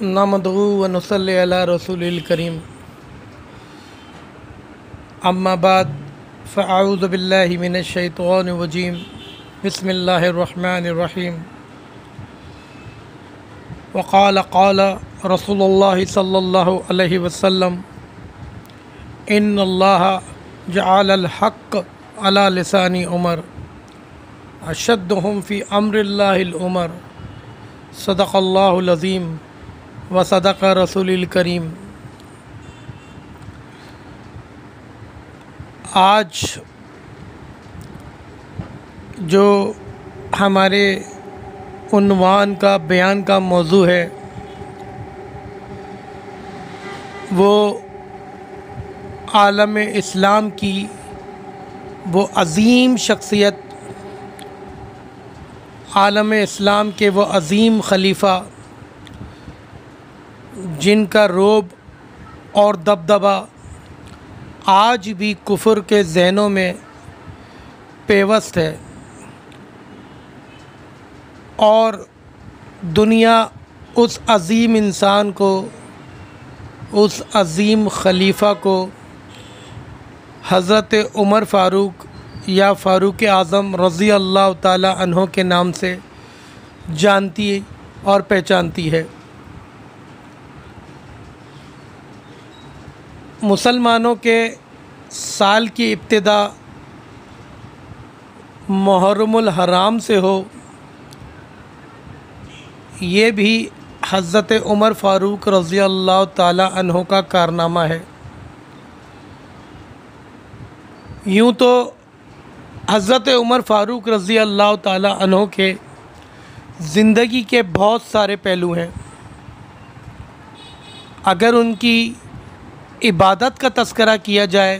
नमदू वनसल रसूल करीम अम्माबाद फ़ाउज़बिल्लिमिनशैतवानवजीम बसमीम वक़ाल क़ाल सल्लल्लाहु अलैहि वसल्लम इन अल्लाह जअल हक़ अला लिसानी उमर अशद्दुहुम फ़ी अम्रिल्लाहिल उमर सदक़ल्लाहुल अज़ीम व सदक़ रसूलिल करीम। आज जो हमारे उन्वान का, बयान का मौजू है, वो आलम इस्लाम की वो अज़ीम शख्सियत, आलम इस्लाम के वो अज़ीम खलीफ़ा जिनका रोब और दबदबा आज भी कुफर के जहनों में पेवस्त है और दुनिया उस अज़ीम इंसान को, उस अज़ीम खलीफ़ा को, हज़रत उमर फ़ारूक या फ़ारूक आज़म रज़ी अल्लाह तहों के नाम से जानती और पहचानती है। मुसलमानों के साल की इब्तदा मुहर्रमुल हराम से हो, ये भी हज़रत उमर फ़ारूक रज़ी अल्लाह तहों का कारनामा है। यूँ तो हज़रत उमर फ़ारूक रज़ी अल्लाह तहों के ज़िंदगी के बहुत सारे पहलू हैं। अगर उनकी इबादत का तस्करा किया जाए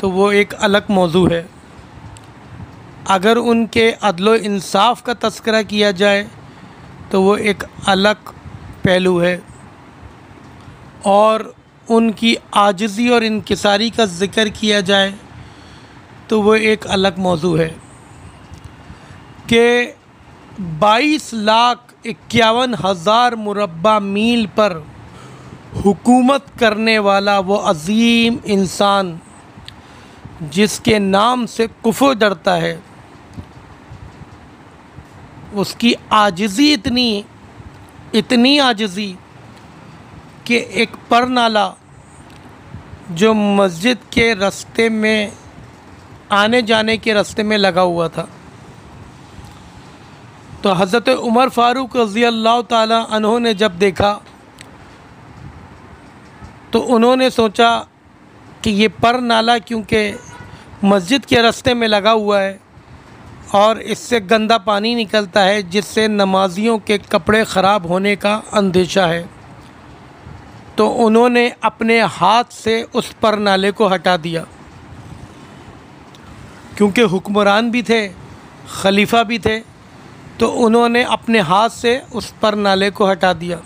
तो वो एक अलग मौजू है। अगर उनके अदल इंसाफ का तस्करा किया जाए तो वो एक अलग पहलू है। और उनकी आजज़ी और इनकसारी का ज़िक्र किया जाए तो वो एक अलग मौजू है। कि बाईस लाख इक्यावन हज़ार मुरबा मील पर हुकूमत करने वाला वो अज़ीम इंसान, जिसके नाम से कुफर डरता है, उसकी आजजी इतनी इतनी आजजी कि एक पर नाला जो मस्जिद के रास्ते में आने जाने के रास्ते में लगा हुआ था। तो हज़रत उमर फ़ारूक रज़ी अल्लाह तहों ने जब देखा तो उन्होंने सोचा कि ये पर नाला क्योंकि मस्जिद के रास्ते में लगा हुआ है और इससे गंदा पानी निकलता है, जिससे नमाजियों के कपड़े ख़राब होने का अंदेशा है। तो उन्होंने अपने हाथ से उस पर नाले को हटा दिया। क्योंकि हुक्मरान भी थे, खलीफा भी थे तो उन्होंने अपने हाथ से उस पर नाले को हटा दिया।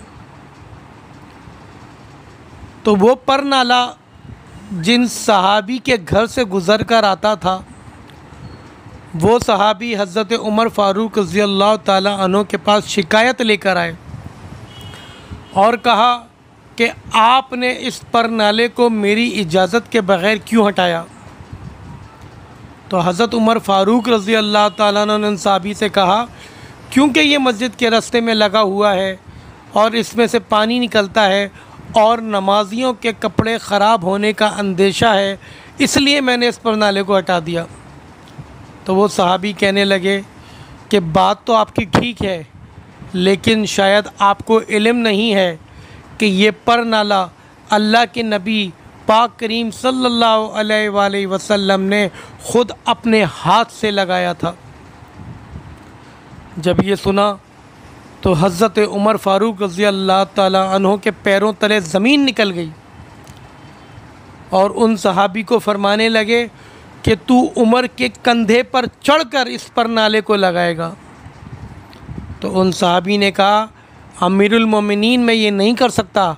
तो वो पर नाला जिन सहाबी के घर से गुज़र कर आता था, वो सहाबी हज़रत उमर फ़ारूक रज़ी अल्लाह तहों के पास शिकायत लेकर आए और कहा कि आपने इस पर नाले को मेरी इजाज़त के बग़ैर क्यों हटाया? तो हज़रत उमर फ़ारूक रज़ी अल्लाह तहों ने साहबी से कहा, क्योंकि ये मस्जिद के रास्ते में लगा हुआ है और इसमें से पानी निकलता है और नमाजियों के कपड़े ख़राब होने का अंदेशा है, इसलिए मैंने इस पर नाले को हटा दिया। तो वो सहाबी कहने लगे कि बात तो आपकी ठीक है, लेकिन शायद आपको इल्म नहीं है कि ये पर नाला अल्लाह के नबी पाक करीम सल्लल्लाहु अलैहि वसल्लम ने ख़ुद अपने हाथ से लगाया था। जब ये सुना तो हज़रत उमर फ़ारूक रज़ी अल्लाह तहों के पैरों तले ज़मीन निकल गई। और उन सहाबी को फरमाने लगे कि तू उमर के कंधे पर चढ़कर इस पर नाले को लगाएगा। तो उन सहाबी ने कहा अमीरुलमोमिनीन मैं ये नहीं कर सकता,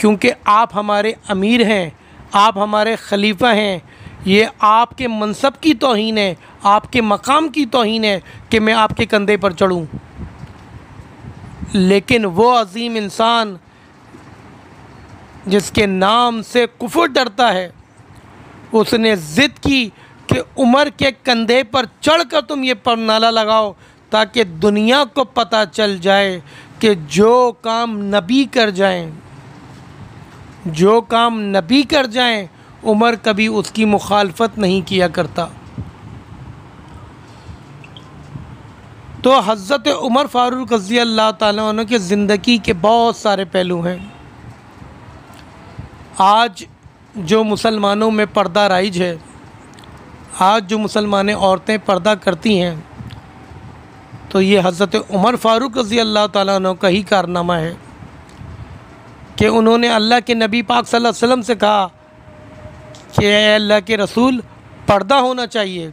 क्योंकि आप हमारे अमीर हैं, आप हमारे खलीफा हैं, ये आपके मनसब की तोहन है, आपके मकाम की तोहन है कि मैं आपके कंधे पर चढ़ूँ। लेकिन वो अजीम इंसान जिसके नाम से कुफर डरता है, उसने ज़िद की कि उमर के कंधे पर चढ़कर तुम ये परनाला लगाओ ताकि दुनिया को पता चल जाए कि जो काम नबी कर जाएँ, जो काम नबी कर जाएँ, उमर कभी उसकी मुखालफत नहीं किया करता। तो हज़रत उमर फ़ारूक रज़ी अल्लाह ताला की ज़िंदगी के बहुत सारे पहलू हैं। आज जो मुसलमानों में पर्दा राइज है, आज जो मुसलमान औरतें पर्दा करती हैं तो ये हज़रत उमर फ़ारूक रज़ी अल्लाह ताला का ही कारनामा है कि उन्होंने अल्लाह के नबी पाक सल्लल्लाहु अलैहि वसल्लम से कहा कि अल्लाह के रसूल, पर्दा होना चाहिए।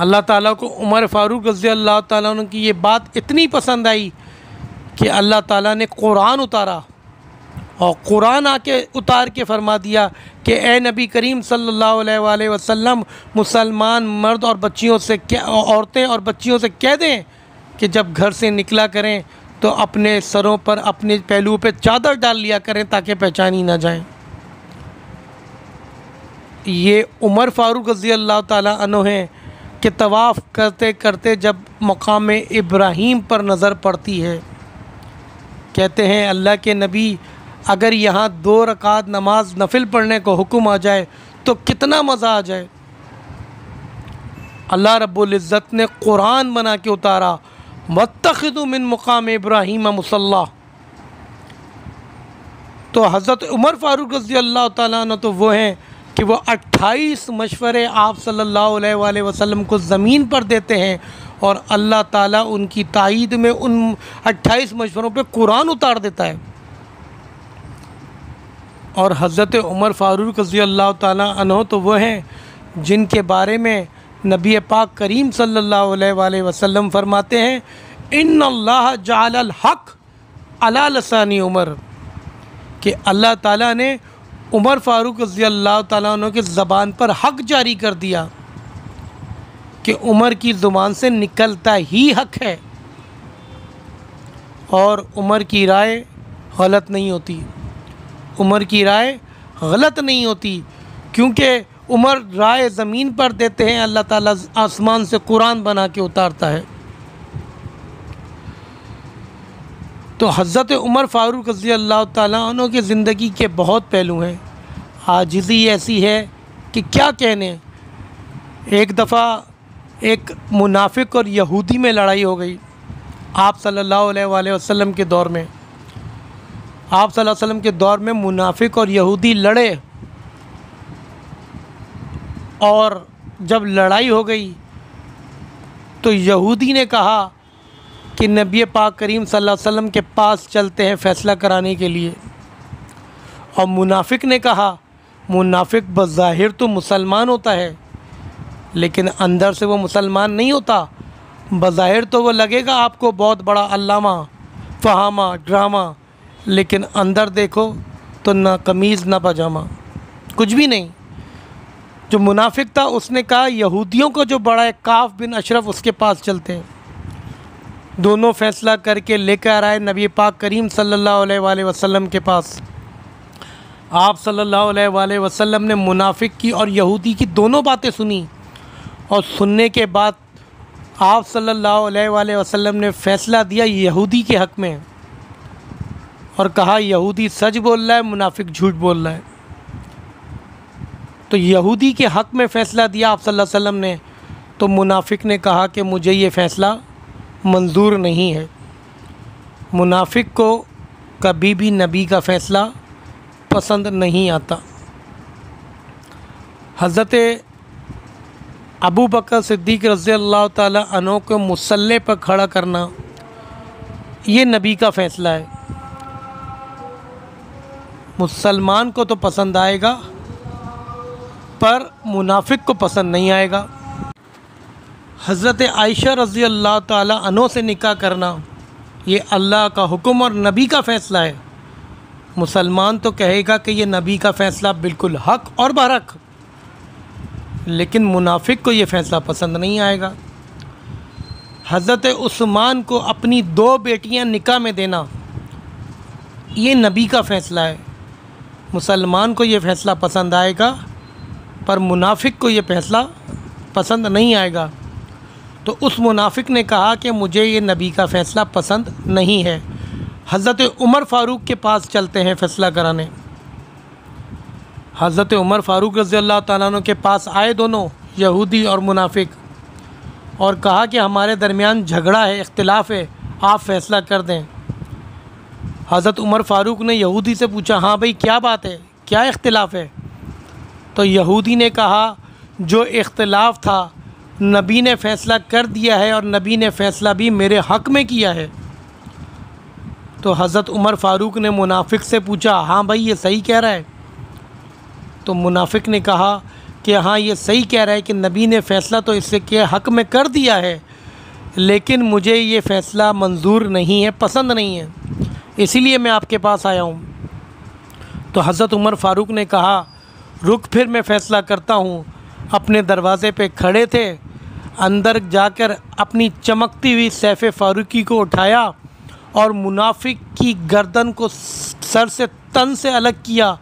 अल्लाह ताला को उमर फ़ारूक रज़ी अल्लाह ताला की ये बात इतनी पसंद आई कि अल्लाह ताला ने कुरान उतारा और कुरान आके उतार के फरमा दिया कि ए नबी करीम सल्लल्लाहु अलैहि वसल्लम, मुसलमान मर्द और बच्चियों से औरतें और बच्चियों से कह दें कि जब घर से निकला करें तो अपने सरों पर, अपने पहलुओं पर चादर डाल लिया करें ताकि पहचानी ना जाए। ये उमर फ़ारूक रज़ी अल्लाह ताला हैं। कि तवाफ़ करते करते जब मकाम इब्राहीम पर नज़र पड़ती है, कहते हैं, अल्लाह के नबी, अगर यहाँ दो रकात नमाज़ नफिल पढ़ने को हुक्म आ जाए तो कितना मज़ा आ जाए। अल्लाह रब्ज़त ने कुरान बना के उतारा मिन मुकाम इब्राहीम मुसल्ला। तो हज़रत उमर फ़ारूक रज़ी अल्लाह ताला तो वो हैं कि वो 28 मशवरे आप सल्लल्लाहु अलैहि वसल्लम को ज़मीन पर देते हैं और अल्लाह ताला उनकी तायद में उन 28 मशवरों पे कुरान उतार देता है। और हज़रत उमर फ़ारूक रज़ी अल्लाह तहो तो वह हैं जिनके बारे में नबी पाक करीम सल्लल्लाहु अलैहि वसल्लम फरमाते हैं इन अल्लाह जाल हक़ अला लसानी उमर, कि अल्लाह ताला ने उमर फ़ारूक रज़ी अल्लाह तहों के ज़बान पर हक़ जारी कर दिया कि उमर की ज़ुबान से निकलता ही हक़ है और उमर की राय गलत नहीं होती। उमर की राय गलत नहीं होती, क्योंकि उमर राय ज़मीन पर देते हैं, अल्लाह ताला आसमान से कुरान बना के उतारता है। तो हज़रत उमर फ़ारूक रज़ी अल्लाह तु की ज़िंदगी के बहुत पहलू हैं। आजिज़ी ऐसी है कि क्या कहने? एक दफ़ा एक मुनाफिक और यहूदी में लड़ाई हो गई, आप सल्लल्लाहु अलैहि वसल्लम के दौर में। आप वसल्लम के दौर में मुनाफिक और यहूदी लड़े और जब लड़ाई हो गई तो यहूदी ने कहा कि नबी पाक करीम सल्लल्लाहु अलैहि वसल्लम के पास चलते हैं फ़ैसला कराने के लिए। और मुनाफिक ने कहा, मुनाफिक बज़ाहिर तो मुसलमान होता है, लेकिन अंदर से वो मुसलमान नहीं होता। बज़ाहिर तो वो लगेगा आपको बहुत बड़ा अल्लामा, फ़हामा, ड्रामा, लेकिन अंदर देखो तो ना कमीज़, ना पजामा, कुछ भी नहीं। जो मुनाफिक था, उसने कहा, यहूदियों को जो बड़ा है, काफ बिन अशरफ उसके पास चलते हैं। दोनों फैसला करके लेकर आए नबी पाक करीम सल्लल्लाहु अलैहि वसल्लम के पास। आप सल्लल्लाहु अलैहि वसल्लम ने मुनाफिक की और यहूदी की दोनों बातें सुनी और सुनने के बाद आप सल्लल्लाहु अलैहि वसल्लम ने फ़ैसला दिया यहूदी के हक़ में और कहा, यहूदी सच बोल रहा है, मुनाफिक झूठ बोल रहा है। तो यहूदी के हक़ में फ़ैसला दिया आप सल्लल्लाहु अलैहि वसल्लम ने। तो मुनाफिक ने कहा कि मुझे ये फ़ैसला मंजूर नहीं है। मुनाफिक को कभी भी नबी का फ़ैसला पसंद नहीं आता। हज़रत अबू बकर सिद्दीक रज़ी अल्लाह तनों को मुसल्ले पर खड़ा करना ये नबी का फ़ैसला है। मुसलमान को तो पसंद आएगा, पर मुनाफिक को पसंद नहीं आएगा। हज़रत आयशा रज़ी अल्लाह तनों से निकाह करना, ये अल्लाह का हुक्म और नबी का फ़ैसला है। मुसलमान तो कहेगा कि ये नबी का फ़ैसला बिल्कुल हक और बरक लेकिन मुनाफिक को ये फ़ैसला पसंद नहीं आएगा। हज़रत उस्मान को अपनी दो बेटियाँ निकाह में देना, ये नबी का फ़ैसला है। मुसलमान को ये फ़ैसला पसंद आएगा, पर मुनाफिक को ये फ़ैसला पसंद नहीं आएगा। तो उस मुनाफिक ने कहा कि मुझे ये नबी का फ़ैसला पसंद नहीं है। हज़रत उमर फ़ारूक के पास चलते हैं फ़ैसला कराने। हज़रत उमर फ़ारूक रज़ी अल्लाह तु के पास आए दोनों, यहूदी और मुनाफिक, और कहा कि हमारे दरमियान झगड़ा है, इख्तिलाफ़ है, आप फ़ैसला कर दें। हज़रत उमर फ़ारूक ने यहूदी से पूछा हाँ भाई, क्या बात है? क्या इख्तलाफ है? तो यहूदी ने कहा, जो इख्तिलाफ़ था नबी ने फ़ैसला कर दिया है और नबी ने फ़ैसला भी मेरे हक़ में किया है। तो हज़रत उमर फ़ारूक ने मुनाफिक से पूछा हाँ भाई, ये सही कह रहा है? तो मुनाफिक ने कहा कि हाँ ये सही कह रहा है कि नबी ने फ़ैसला तो इससे के हक़ में कर दिया है, लेकिन मुझे ये फ़ैसला मंजूर नहीं है, पसंद नहीं है। इसीलिए मैं आपके पास आया हूँ। तो हज़रत उमर फ़ारूक ने कहा, रुक, फिर मैं फ़ैसला करता हूँ। अपने दरवाज़े पे खड़े थे। अंदर जाकर अपनी चमकती हुई सैफ़ फ़ारूकी को उठाया और मुनाफिक की गर्दन को सर से तन से अलग किया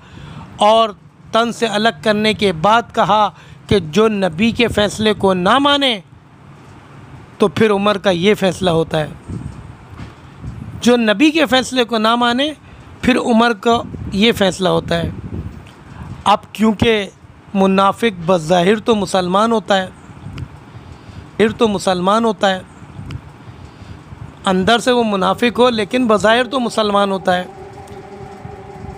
और तन से अलग करने के बाद कहा कि जो नबी के फ़ैसले को ना माने तो फिर उमर का ये फ़ैसला होता है। जो नबी के फ़ैसले को ना माने, फिर उमर का ये फ़ैसला होता है। अब क्योंकि मुनाफिक बज़ाहिर तो मुसलमान होता है। फिर तो मुसलमान होता है। अंदर से वो मुनाफिक हो, लेकिन बज़ाहिर तो मुसलमान होता है।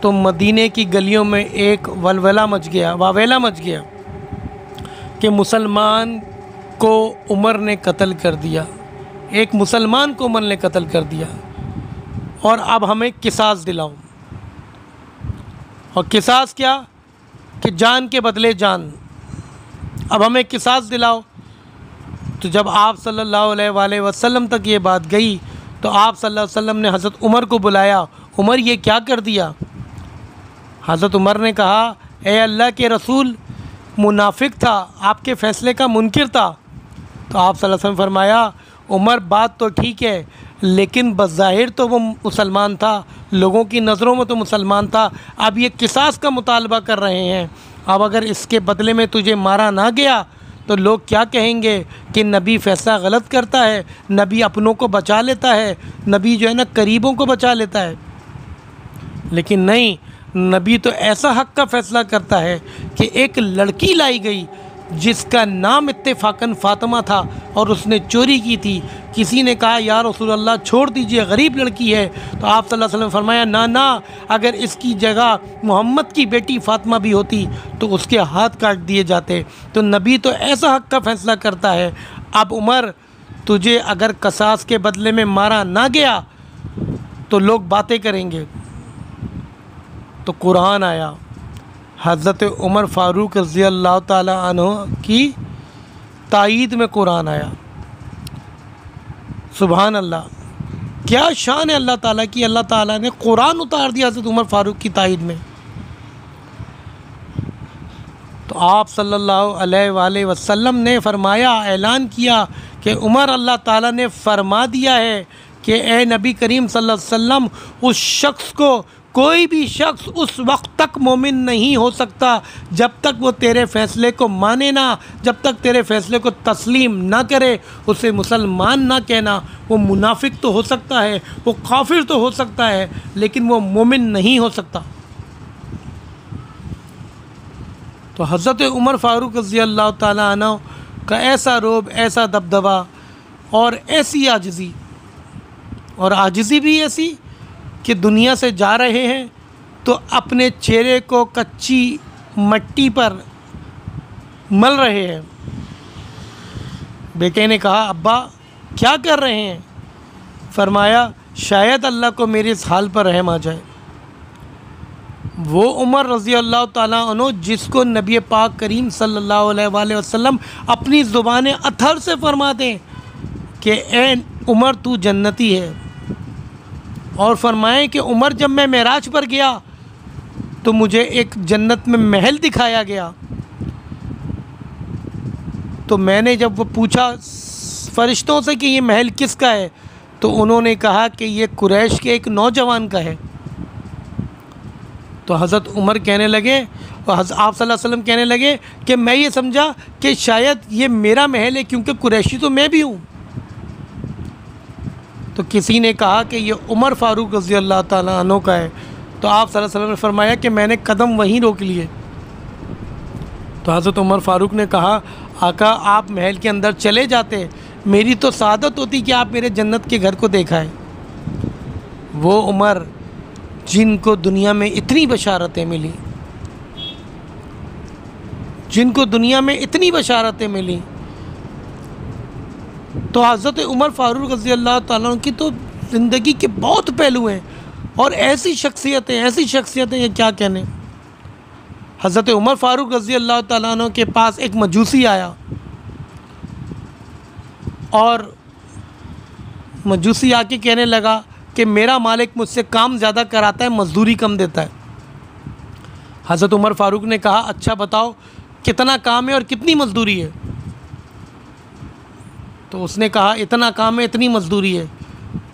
तो मदीने की गलियों में एक वलवला मच गया, वावेला मच गया, कि मुसलमान को उमर ने कत्ल कर दिया। एक मुसलमान को उमर ने कत्ल कर दिया। और अब हमें किसास दिलाओ और किसास क्या? कि जान के बदले जान। अब हमें किसास दिलाओ। तो जब आप सल्लल्लाहु अलैहि वसल्लम तक ये बात गई तो आप सल्लल्लाहु अलैहि वसल्लम ने हज़रत उमर को बुलाया। उमर ये क्या कर दिया? हज़रत उमर ने कहा, ए अल्लाह के रसूल, मुनाफिक था, आपके फ़ैसले का मुनकर था। तो आप वसल्लम फरमाया, उमर, बात तो ठीक है लेकिन बज़ाहिर तो वो मुसलमान था, लोगों की नज़रों में तो मुसलमान था। अब ये किसास का मुतालबा कर रहे हैं। अब अगर इसके बदले में तुझे मारा ना गया तो लोग क्या कहेंगे कि नबी फ़ैसला गलत करता है, नबी अपनों को बचा लेता है, नबी जो है ना करीबों को बचा लेता है। लेकिन नहीं, नबी तो ऐसा हक का फ़ैसला करता है कि एक लड़की लाई गई, जिसका नाम इत्तेफाकन फ़ातिमा था और उसने चोरी की थी। किसी ने कहा, या रसूल अल्लाह छोड़ दीजिए, गरीब लड़की है। तो आप सल्लल्लाहु अलैहि वसल्लम फरमाया, ना ना, अगर इसकी जगह मोहम्मद की बेटी फ़ातिमा भी होती तो उसके हाथ काट दिए जाते। तो नबी तो ऐसा हक का फ़ैसला करता है, अब उमर, तुझे अगर कसास के बदले में मारा ना गया तो लोग बातें करेंगे। तो कुरान आया, हज़रत उमर फ़ारूक रज़ी अल्लाह तु की तायद में कुरान आया। सुबहान अल्लाह क्या शान है अल्लाह ताला की, अल्लाह ताला ने कुरान उतार दिया हज़रत उमर फ़ारूक की तइद में। तो आप सल्लल्लाहु अलैहि वसल्लम ने फरमाया, ऐलान किया कि उमर अल्लाह ताला ने फरमा दिया है कि ए नबी करीम सल्लल्लाहु अलैहि वसल्लम, उस शख्स को कोई भी शख्स उस वक्त तक मोमिन नहीं हो सकता, जब तक वो तेरे फ़ैसले को माने ना, जब तक तेरे फ़ैसले को तस्लीम ना करे, उसे मुसलमान ना कहना। वो मुनाफिक तो हो सकता है, वो काफिर तो हो सकता है, लेकिन वो मोमिन नहीं हो सकता। तो हज़रत उमर फ़ारूक रज़ी अल्लाह तु का ऐसा रोब, ऐसा दबदबा और ऐसी आजज़ी। और आजज़ी भी ऐसी कि दुनिया से जा रहे हैं तो अपने चेहरे को कच्ची मट्टी पर मल रहे हैं। बेटे ने कहा, अब्बा, क्या कर रहे हैं? फरमाया, शायद अल्लाह को मेरे इस हाल पर रहम आ जाए। वो उमर रज़ी अल्लाह तु जिसको नबी पाक करीम सल्लल्लाहु अलैहि वसल्लम अपनी ज़ुबान अथर से फरमा दें कि ए उमर, तू जन्नती है। और फरमाएँ कि उमर जब मैं महराज पर गया तो मुझे एक जन्नत में महल दिखाया गया। तो मैंने जब वो पूछा, फ़रिश्तों से कि ये महल किसका है? तो उन्होंने कहा कि ये कुरैश के एक नौजवान का है। तो हज़रत उमर कहने लगे, और आप वसल्लम कहने लगे कि मैं ये समझा कि शायद ये मेरा महल है, क्योंकि कुरैशी तो मैं भी हूँ। तो किसी ने कहा कि ये उमर फ़ारूक रज़ी अल्लाह तु का है। तो आप वसल्लम ने फरमाया कि मैंने कदम वहीं रोक लिए। तो हज़रत उमर फ़ारूक ने कहा, आका, आप महल के अंदर चले जाते, मेरी तो सादत होती कि आप मेरे जन्नत के घर को देखा है। वो उमर, जिनको दुनिया में इतनी बशारतें मिली, जिनको दुनिया में इतनी बशारतें मिली तो हज़रत उमर फ़ारूक रज़ी अल्लाह ताला की तो ज़िंदगी के बहुत पहलू हैं। और ऐसी शख्सियतें ऐसी शख्सियतें ये क्या कहने? हज़रत उमर फ़ारूक रज़ी अल्लाह ताला के पास एक मजूसी आया। और मजूसी आके कहने लगा कि मेरा मालिक मुझसे काम ज़्यादा कराता है, मज़दूरी कम देता है। हज़रत उमर फ़ारूक ने कहा अच्छा बताओ, कितना काम है और कितनी मज़दूरी है? तो उसने कहा, इतना काम है, इतनी मज़दूरी है।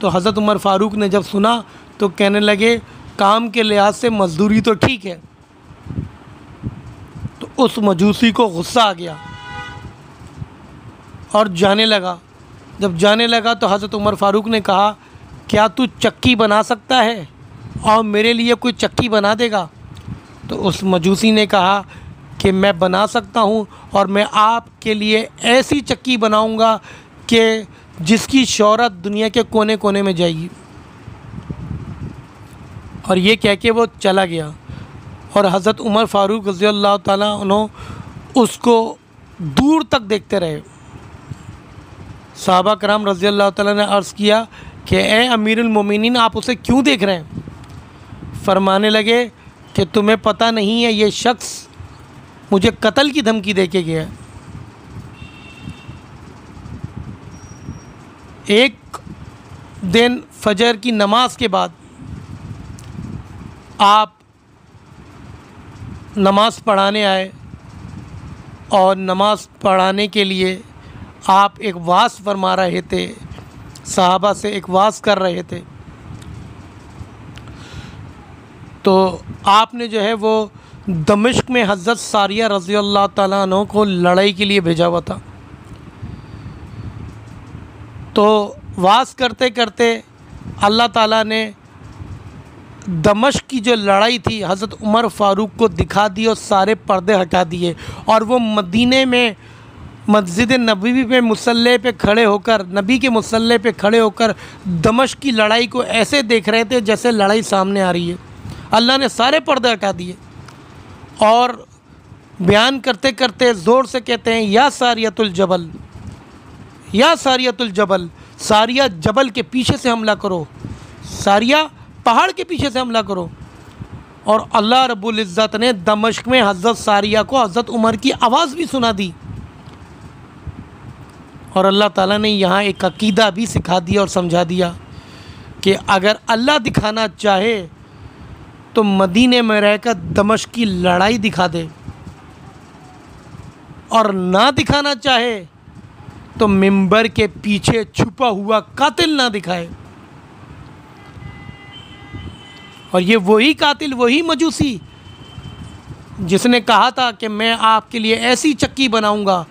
तो हज़रत उमर फ़ारूक ने जब सुना तो कहने लगे, काम के लिहाज से मज़दूरी तो ठीक है। तो उस मजूसी को गुस्सा आ गया और जाने लगा। जब जाने लगा तो हज़रत उमर फ़ारूक ने कहा, क्या तू चक्की बना सकता है और मेरे लिए कोई चक्की बना देगा? तो उस मजूसी ने कहा कि, मैं बना सकता हूँ और मैं आपके लिए ऐसी चक्की बनाऊँगा कि, जिसकी शहरत दुनिया के कोने कोने में जाएगी। और ये कह के वो चला गया। और हज़रत उमर फ़ारूक रज़ी अल्लाह उन्होंने उसको दूर तक देखते रहे। साहबा कराम रज़ी अल्लाह ताला ने अर्ज़ किया कि, ए अमीरमिन आप उसे क्यों देख रहे हैं? फरमाने लगे कि, तुम्हें पता नहीं है, ये शख्स मुझे कत्ल की धमकी दे के गया एक दिन फजर की नमाज़ के बाद आप नमाज़ पढ़ाने आए और नमाज़ पढ़ाने के लिए आप एक वास फरमा रहे थे, साहबा से एक वास कर रहे थे। तो आपने जो है वो दमिश्क में हज़रत सारिया रज़ी अल्लाह तु को लड़ाई के लिए भेजा हुआ था। तो वास करते करते अल्लाह ताला ने दमश्क की जो लड़ाई थी, हज़रत उमर फ़ारूक को दिखा दी और सारे पर्दे हटा दिए। और वो मदीने में, मस्जिद नबी पे मुसल्ले पे खड़े होकर, नबी के मुसल्ले पे खड़े होकर दमश की लड़ाई को ऐसे देख रहे थे जैसे लड़ाई सामने आ रही है। अल्लाह ने सारे पर्दे हटा दिए। और बयान करते करते ज़ोर से कहते हैं, या सारियतुल जबल। या सारियतुल जबल, सारिया जबल के पीछे से हमला करो। सारिया पहाड़ के पीछे से हमला करो। और अल्लाह रब्बुल इज़्ज़त ने दमश्क में हज़रत सारिया को हज़रत उमर की आवाज़ भी सुना दी। और अल्लाह ताला ने यहाँ एक अकीदा भी सिखा दिया और समझा दिया कि अगर अल्लाह दिखाना चाहे तो मदीने में रहकर दमश की लड़ाई दिखा दे। और ना दिखाना चाहे तो मिंबर के पीछे छुपा हुआ कातिल ना दिखाए। और ये वही कातिल, वही मजूसी जिसने कहा था कि मैं आपके लिए ऐसी चक्की बनाऊँगा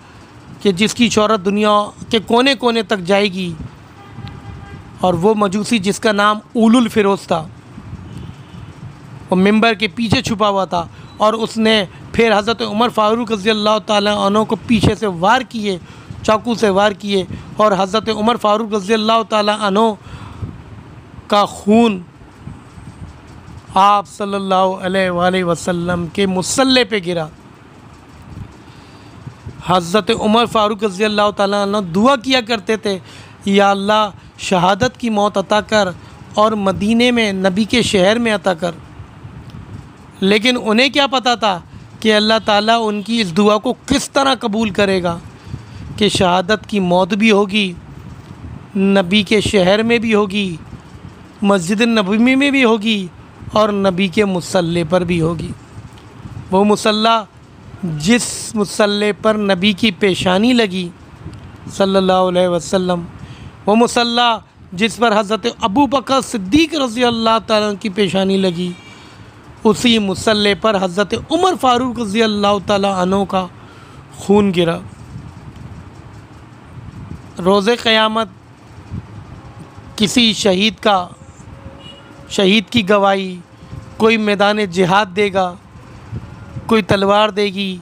कि जिसकी शहरत दुनिया के कोने कोने तक जाएगी। और वो मजूसी जिसका नाम उलुल फ़िरोज़ था, वो मेंबर के पीछे छुपा हुआ था और उसने फिर हज़रत उमर फ़ारूक रज़ी अल्लाह को पीछे से वार किए चाकू से वार किए और हज़रत उमर फ़ारूक रज़ी अल्लाह तनों का खून आप सल्लल्लाहु अलैहि के मुसल्ले पे गिरा। हज़रत उमर फ़ारूक रज़ी अल्लाह ताला दुआ किया करते थे, या अल्लाह शहादत की मौत अता कर और मदीने में, नबी के शहर में अता कर। लेकिन उन्हें क्या पता था कि अल्लाह ताला उनकी इस दुआ को किस तरह कबूल करेगा? कि शहादत की मौत भी होगी, नबी के शहर में भी होगी, मस्जिद नबी में भी होगी और नबी के मुसल्ले पर भी होगी। वो मुसल्ला जिस मुसल्ले पर नबी की पेशानी लगी, सल्लल्लाहु अलैहि वसल्लम, वो मुसल्ला जिस पर हज़रत अबू बकर सिद्दीक रज़ी अल्लाह ताला की पेशानी लगी, उसी मुसल्ले पर हज़रत उमर फ़ारूक रज़ी अल्लाह ताला का खून गिरा। रोज़ क़यामत किसी शहीद का, शहीद की गवाही कोई मैदान जिहाद देगा, कोई तलवार देगी,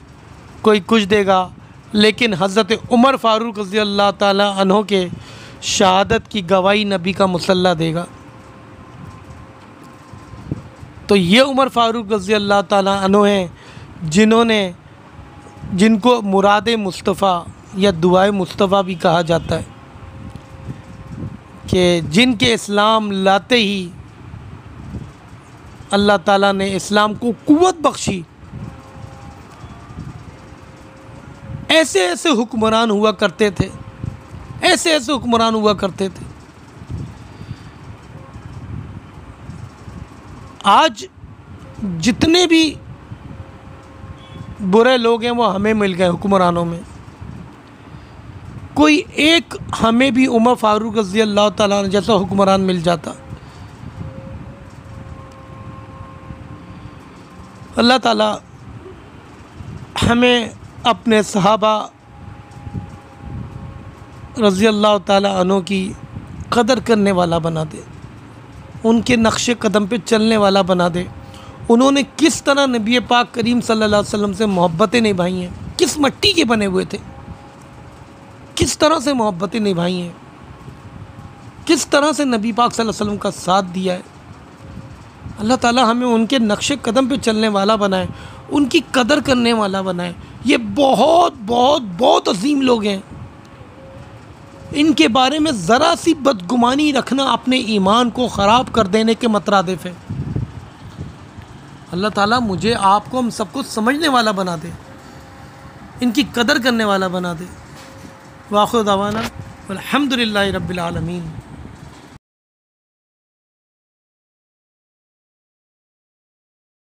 कोई कुछ देगा, लेकिन हज़रत उमर फ़ारूक रज़ी अल्लाह अनहों के शहादत की गवाही नबी का मुसल्ला देगा। तो ये उमर फ़ारूक रज़ी अल्लाह अनो हैं, जिन्होंने, जिनको मुराद मुस्तफ़ा या दुआए मुस्तफ़ा भी कहा जाता है कि जिनके इस्लाम लाते ही अल्लाह ताला ने इस्लाम को कुवत बख्शी। ऐसे ऐसे हुक्मरान हुआ करते थे। ऐसे ऐसे हुक्मरान हुआ करते थे। आज जितने भी बुरे लोग हैं, वो हमें मिल गए हुक्मरानों में। कोई एक हमें भी उमर फ़ारूक रज़ी अल्लाह ताला जैसा हुक्मरान मिल जाता। अल्लाह ताला हमें अपने सहाबा रज़ी अल्लाह तु की कदर करने वाला बना दे, उनके नक्श कदम पे चलने वाला बना दे। उन्होंने किस तरह नबी पाक करीम सल्लल्लाहु अलैहि वसल्लम से मोहब्बतें निभाई हैं, किस मट्टी के बने हुए थे। किस तरह से मोहब्बतें निभाई हैं? किस तरह से नबी पाक सल्लल्लाहु अलैहि वसल्लम का साथ दिया है? अल्लाह ताला हमें उनके नक्श कदम पे चलने वाला बनाए, उनकी कदर करने वाला बनाए। ये बहुत बहुत बहुत अजीम लोग हैं। इनके बारे में ज़रा सी बदगुमानी रखना अपने ईमान को ख़राब कर देने के मतरादिफ है। अल्लाह ताला मुझे आपको हम सबको समझने वाला बना दे। इनकी कदर करने वाला बना दे। वाखुर दावाना अलहमदिल्ला रबालमीन